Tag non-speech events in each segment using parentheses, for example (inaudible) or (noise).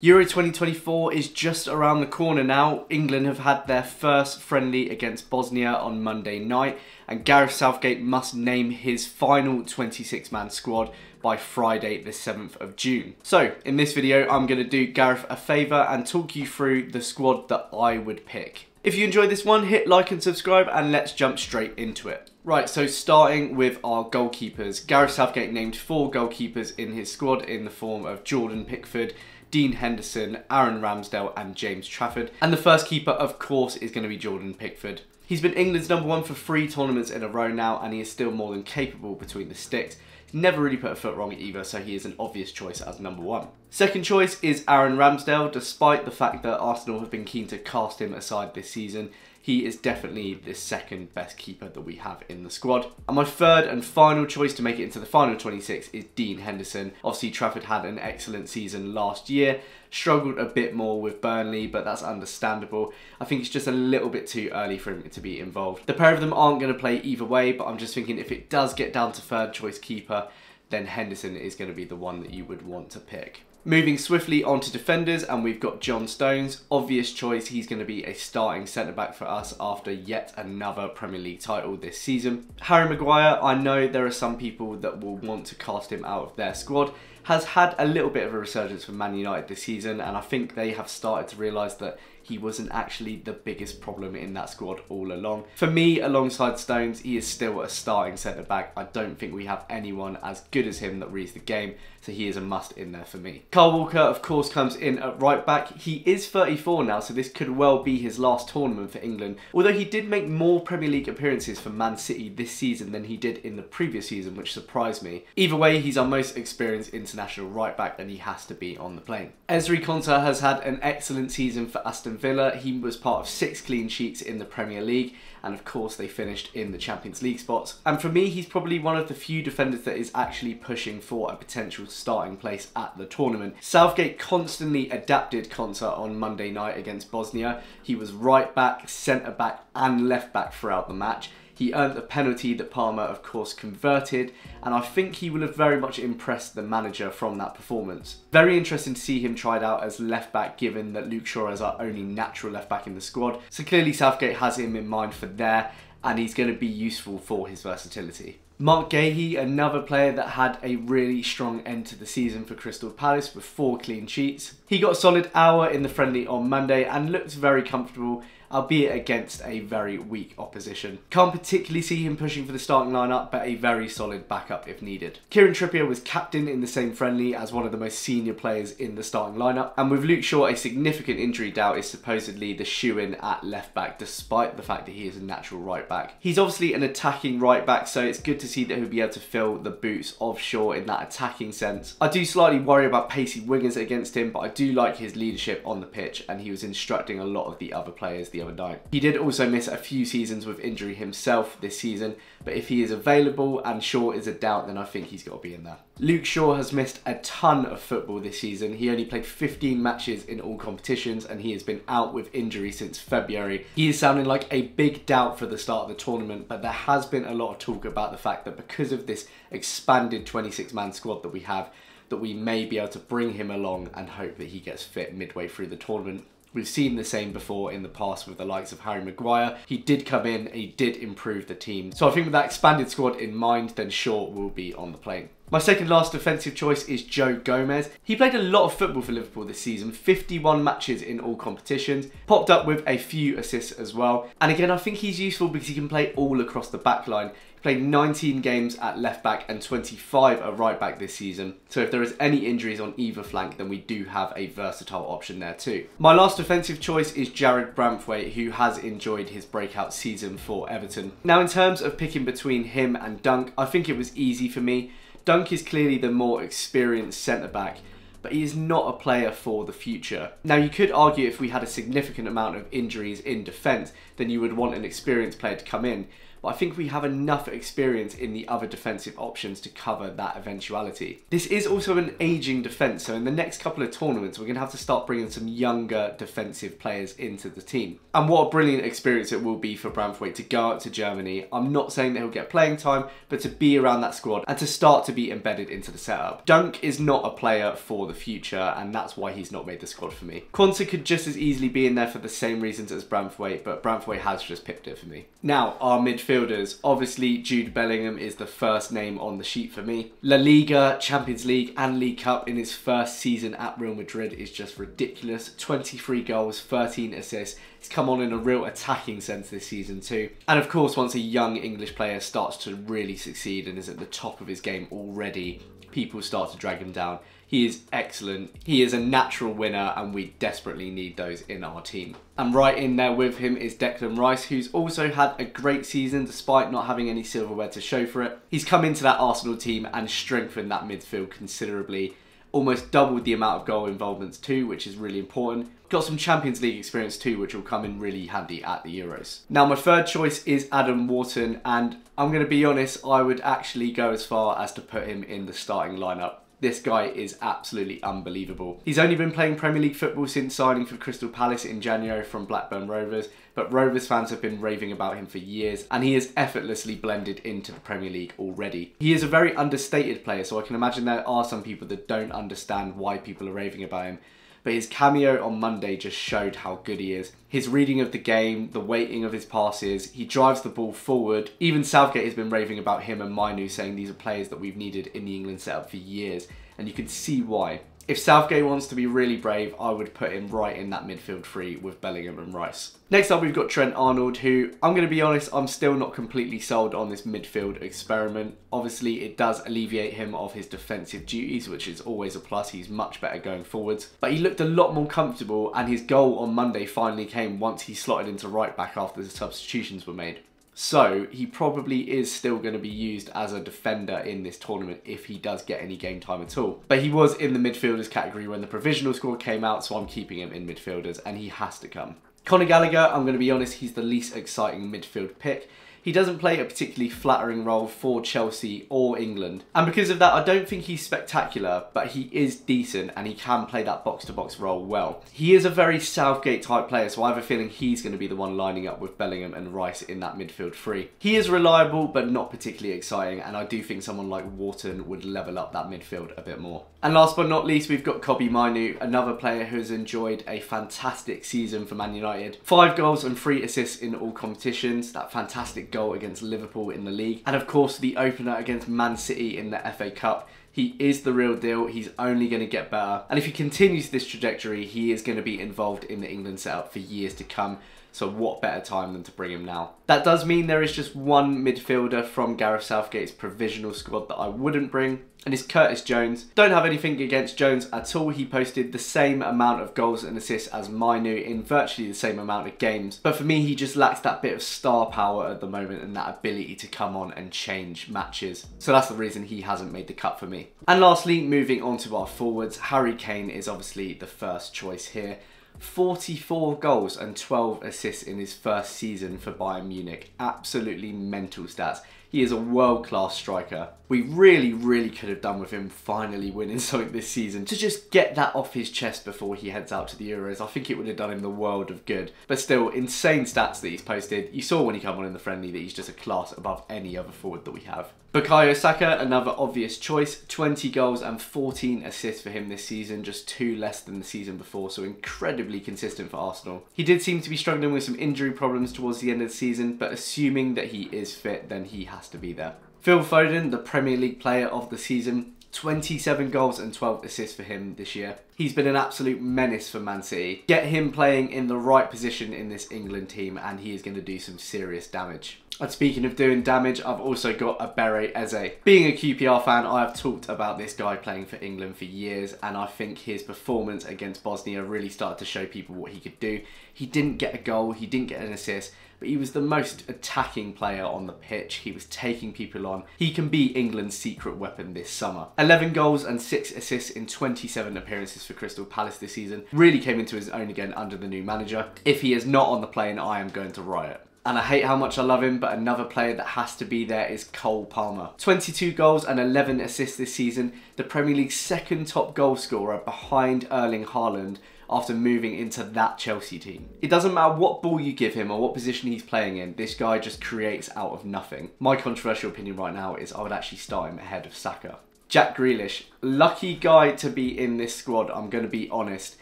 Euro 2024 is just around the corner now. England have had their first friendly against Bosnia on Monday night, and Gareth Southgate must name his final 26 man squad by Friday, the 7th of June. So, in this video, I'm going to do Gareth a favour and talk you through the squad that I would pick. If you enjoyed this one, hit like and subscribe, and let's jump straight into it. Right, so starting with our goalkeepers. Gareth Southgate named four goalkeepers in his squad in the form of Jordan Pickford, Dean Henderson, Aaron Ramsdale, and James Trafford. And the first keeper, of course, is going to be Jordan Pickford. He's been England's number one for three tournaments in a row now, and he is still more than capable between the sticks. He's never really put a foot wrong either, so he is an obvious choice as number one. Second choice is Aaron Ramsdale, despite the fact that Arsenal have been keen to cast him aside this season he is definitely the second best keeper that we have in the squad. And my third and final choice to make it into the final 26 is Dean Henderson. Obviously, Trafford had an excellent season last year, struggled a bit more with Burnley, but that's understandable. I think it's just a little bit too early for him to be involved. The pair of them aren't going to play either way, but I'm just thinking if it does get down to third choice keeper, then Henderson is going to be the one that you would want to pick. Moving swiftly on to defenders, and we've got John Stones. Obvious choice, he's going to be a starting centre back for us after yet another Premier League title this season. Harry Maguire, I know there are some people that will want to cast him out of their squad, has had a little bit of a resurgence for Man United this season, and I think they have started to realise that he wasn't actually the biggest problem in that squad all along. For me, alongside Stones, he is still a starting centre back. I don't think we have anyone as good as him that reads the game, so he is a must in there for me. Kyle Walker, of course, comes in at right back. He is 34 now, so this could well be his last tournament for England. Although he did make more Premier League appearances for Man City this season than he did in the previous season, which surprised me. Either way, he's our most experienced international right back, and he has to be on the plane. Ezri Konsa has had an excellent season for Aston Villa. He was part of six clean sheets in the Premier League, and of course they finished in the Champions League spots. And for me, he's probably one of the few defenders that is actually pushing for a potential starting place at the tournament. Southgate constantly adapted Konsa on Monday night against Bosnia. He was right back, centre back, and left back throughout the match. He earned the penalty that Palmer, of course, converted, and I think he will have very much impressed the manager from that performance. Very interesting to see him tried out as left back, given that Luke Shaw is our only natural left back in the squad. So clearly, Southgate has him in mind for there, and he's going to be useful for his versatility. Marc Guéhi, another player that had a really strong end to the season for Crystal Palace with four clean sheets. He got a solid hour in the friendly on Monday and looked very comfortable albeit against a very weak opposition. Can't particularly see him pushing for the starting lineup, but a very solid backup if needed. Kieran Trippier was captain in the same friendly as one of the most senior players in the starting lineup, and with Luke Shaw, a significant injury doubt is supposedly the shoe-in at left back, despite the fact that he is a natural right back. He's obviously an attacking right back, so it's good to see that he'll be able to fill the boots of Shaw in that attacking sense. I do slightly worry about pacey wingers against him, but I do like his leadership on the pitch, and he was instructing a lot of the other players the other night. He did also miss a few seasons with injury himself this season, but if he is available and Shaw is a doubt, then I think he's got to be in there. Luke Shaw has missed a ton of football this season. He only played 15 matches in all competitions and he has been out with injury since February. He is sounding like a big doubt for the start of the tournament, but there has been a lot of talk about the fact that because of this expanded 26 man squad that we have, that we may be able to bring him along and hope that he gets fit midway through the tournament. We've seen the same before in the past with the likes of Harry Maguire. He did come in, he did improve the team. So I think with that expanded squad in mind, then Shaw will be on the plane. My second last defensive choice is Joe Gomez. He played a lot of football for Liverpool this season, 51 matches in all competitions, popped up with a few assists as well. And again, I think he's useful because he can play all across the back line. He played 19 games at left back and 25 at right back this season. So if there is any injuries on either flank, then we do have a versatile option there too. My last defensive choice is Jarrad Branthwaite, who has enjoyed his breakout season for Everton. Now in terms of picking between him and Dunk, I think it was easy for me. Dunk is clearly the more experienced centre back, but he is not a player for the future. Now, you could argue if we had a significant amount of injuries in defence, then you would want an experienced player to come in. But I think we have enough experience in the other defensive options to cover that eventuality. This is also an aging defence, so in the next couple of tournaments, we're going to have to start bringing some younger defensive players into the team. And what a brilliant experience it will be for Branthwaite to go out to Germany. I'm not saying that he'll get playing time, but to be around that squad and to start to be embedded into the setup. Dunk is not a player for the future, and that's why he's not made the squad for me. Quansah could just as easily be in there for the same reasons as Branthwaite, but Branthwaite has just pipped it for me. Now, our midfielders. Obviously, Jude Bellingham is the first name on the sheet for me. La Liga, Champions League, and League Cup in his first season at Real Madrid is just ridiculous. 23 goals, 13 assists. He's come on in a real attacking sense this season too. And of course, once a young English player starts to really succeed and is at the top of his game already, people start to drag him down. He is excellent. He is a natural winner and we desperately need those in our team. And right in there with him is Declan Rice, who's also had a great season despite not having any silverware to show for it. He's come into that Arsenal team and strengthened that midfield considerably almost doubled the amount of goal involvements too, which is really important. Got some Champions League experience too, which will come in really handy at the Euros. Now, my third choice is Adam Wharton, and I'm going to be honest, I would actually go as far as to put him in the starting lineup. This guy is absolutely unbelievable. He's only been playing Premier League football since signing for Crystal Palace in January from Blackburn Rovers, but Rovers fans have been raving about him for years, and he is effortlessly blended into the Premier League already. He is a very understated player, so I can imagine there are some people that don't understand why people are raving about him, but his cameo on Monday just showed how good he is. His reading of the game, the weighting of his passes, he drives the ball forward. Even Southgate has been raving about him and Mainoo, saying these are players that we've needed in the England setup for years, and you can see why. If Southgate wants to be really brave, I would put him right in that midfield three with Bellingham and Rice. Next up, we've got Trent Arnold, who I'm going to be honest, I'm still not completely sold on this midfield experiment. Obviously, it does alleviate him of his defensive duties, which is always a plus. He's much better going forwards. But he looked a lot more comfortable, and his goal on Monday finally came once he slotted into right back after the substitutions were made. So he probably is still going to be used as a defender in this tournament if he does get any game time at all. But he was in the midfielders category when the provisional squad came out, so I'm keeping him in midfielders and he has to come. Conor Gallagher, I'm going to be honest, he's the least exciting midfield pick. He doesn't play a particularly flattering role for Chelsea or England. And because of that, I don't think he's spectacular, but he is decent and he can play that box-to-box role well. He is a very Southgate type player, so I have a feeling he's going to be the one lining up with Bellingham and Rice in that midfield three. He is reliable, but not particularly exciting, and I do think someone like Wharton would level up that midfield a bit more. And last but not least, we've got Kobbie Mainoo, another player who has enjoyed a fantastic season for Man United. Five goals and three assists in all competitions, that fantastic goal against Liverpool in the league. And of course, the opener against Man City in the FA Cup. He is the real deal. He's only going to get better. And if he continues this trajectory, he is going to be involved in the England setup for years to come. So what better time than to bring him now? That does mean there is just one midfielder from Gareth Southgate's provisional squad that I wouldn't bring, and it's Curtis Jones. Don't have anything against Jones at all. He posted the same amount of goals and assists as Mainoo in virtually the same amount of games. But for me, he just lacks that bit of star power at the moment and that ability to come on and change matches. So that's the reason he hasn't made the cut for me. And lastly, moving on to our forwards, Harry Kane is obviously the first choice here. 44 goals and 12 assists in his first season for Bayern Munich. Absolutely mental stats. He is a world-class striker. We really, really could have done with him finally winning (laughs) something this season to just get that off his chest before he heads out to the Euros. I think it would have done him the world of good. But still, insane stats that he's posted. You saw when he came on in the friendly that he's just a class above any other forward that we have. Bukayo Saka, another obvious choice. 20 goals and 14 assists for him this season, just two less than the season before, so incredibly consistent for Arsenal. He did seem to be struggling with some injury problems towards the end of the season, but assuming that he is fit, then he has to be there. Phil Foden, the Premier League player of the season, 27 goals and 12 assists for him this year. He's been an absolute menace for Man City. Get him playing in the right position in this England team and he is going to do some serious damage. And speaking of doing damage, I've also got a Ebere Eze. Being a QPR fan, I have talked about this guy playing for England for years, and I think his performance against Bosnia really started to show people what he could do. He didn't get a goal, he didn't get an assist, but he was the most attacking player on the pitch. He was taking people on. He can be England's secret weapon this summer. 11 goals and 6 assists in 27 appearances for Crystal Palace this season. Really came into his own again under the new manager. If he is not on the plane, I am going to riot. And I hate how much I love him, but another player that has to be there is Cole Palmer. 22 goals and 11 assists this season, the Premier League's second top goal scorer behind Erling Haaland after moving into that Chelsea team. It doesn't matter what ball you give him or what position he's playing in, this guy just creates out of nothing. My controversial opinion right now is I would actually start him ahead of Saka. Jack Grealish, lucky guy to be in this squad, I'm going to be honest.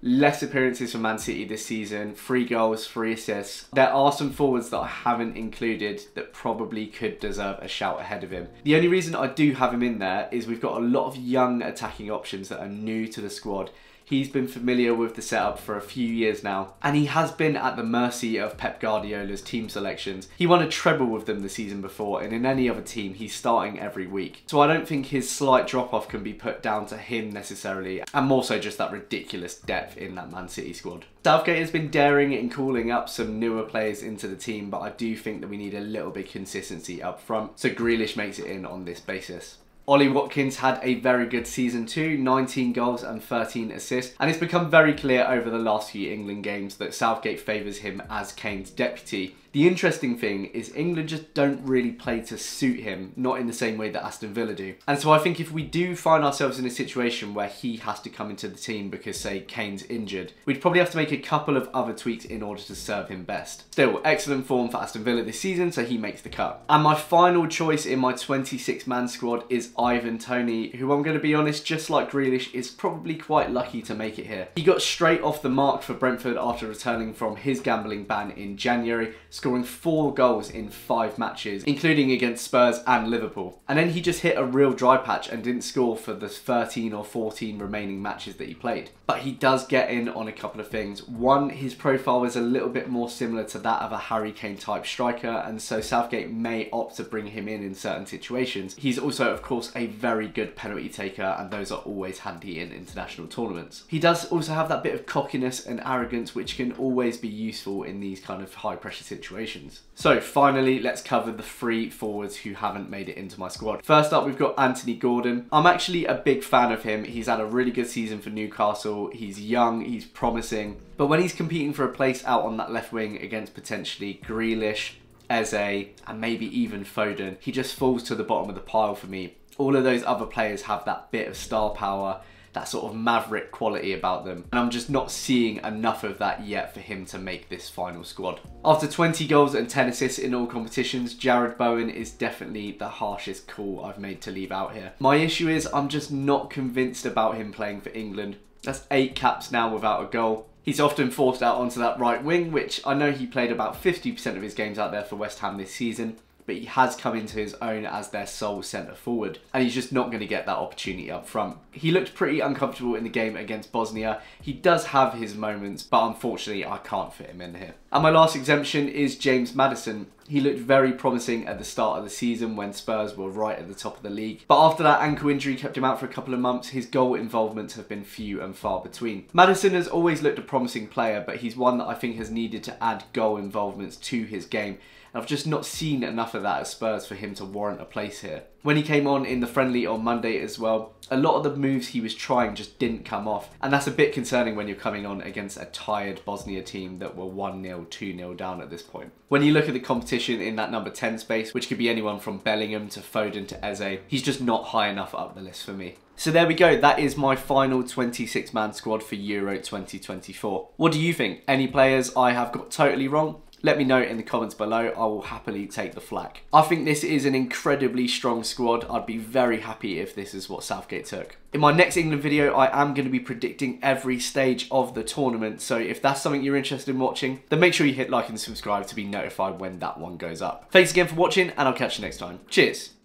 Less appearances for Man City this season, three goals, three assists. There are some forwards that I haven't included that probably could deserve a shout ahead of him. The only reason I do have him in there is we've got a lot of young attacking options that are new to the squad He's been familiar with the setup for a few years now, and he has been at the mercy of Pep Guardiola's team selections. He won a treble with them the season before, and in any other team, he's starting every week. So I don't think his slight drop off can be put down to him necessarily, and more so just that ridiculous depth in that Man City squad. Southgate has been daring in calling up some newer players into the team, but I do think that we need a little bit consistency up front, so Grealish makes it in on this basis. Ollie Watkins had a very good season too, 19 goals and 13 assists, and it's become very clear over the last few England games that Southgate favours him as Kane's deputy. The interesting thing is England just don't really play to suit him, not in the same way that Aston Villa do. And so I think if we do find ourselves in a situation where he has to come into the team because, say, Kane's injured, we'd probably have to make a couple of other tweaks in order to serve him best. Still, excellent form for Aston Villa this season, so he makes the cut. And my final choice in my 26-man squad is Ivan Toney, who I'm going to be honest, just like Grealish, is probably quite lucky to make it here. He got straight off the mark for Brentford after returning from his gambling ban in January, scoring four goals in five matches, including against Spurs and Liverpool. And then he just hit a real dry patch and didn't score for the 13 or 14 remaining matches that he played. But he does get in on a couple of things. One, his profile is a little bit more similar to that of a Harry Kane type striker, and so Southgate may opt to bring him in in certain situations. He's also, of course, a very good penalty taker, and those are always handy in international tournaments. He does also have that bit of cockiness and arrogance, which can always be useful in these kind of high pressure situations. So finally, let's cover the three forwards who haven't made it into my squad. First up, we've got Anthony Gordon. I'm actually a big fan of him. He's had a really good season for Newcastle. He's young, he's promising. But when he's competing for a place out on that left wing against potentially Grealish, Eze, and maybe even Foden, he just falls to the bottom of the pile for me. All of those other players have that bit of star power, that sort of maverick quality about them. And I'm just not seeing enough of that yet for him to make this final squad. After 20 goals and 10 assists in all competitions, Jarrod Bowen is definitely the harshest call I've made to leave out here. My issue is I'm just not convinced about him playing for England. That's eight caps now without a goal. He's often forced out onto that right wing, which I know he played about 50% of his games out there for West Ham this season but he has come into his own as their sole centre forward, and he's just not going to get that opportunity up front. He looked pretty uncomfortable in the game against Bosnia. He does have his moments, but unfortunately I can't fit him in here. And my last exemption is James Maddison. He looked very promising at the start of the season when Spurs were right at the top of the league. But after that ankle injury kept him out for a couple of months, his goal involvements have been few and far between. Maddison has always looked a promising player, but he's one that I think has needed to add goal involvements to his game. I've just not seen enough of that at Spurs for him to warrant a place here. When he came on in the friendly on Monday as well, a lot of the moves he was trying just didn't come off. And that's a bit concerning when you're coming on against a tired Bosnia team that were 1-0, 2-0 down at this point. When you look at the competition in that number 10 space, which could be anyone from Bellingham to Foden to Eze, he's just not high enough up the list for me. So there we go, that is my final 26 man squad for Euro 2024. What do you think? Any players I have got totally wrong? Let me know in the comments below. I will happily take the flak. I think this is an incredibly strong squad. I'd be very happy if this is what Southgate took. In my next England video, I am going to be predicting every stage of the tournament. So if that's something you're interested in watching, then make sure you hit like and subscribe to be notified when that one goes up. Thanks again for watching and I'll catch you next time. Cheers.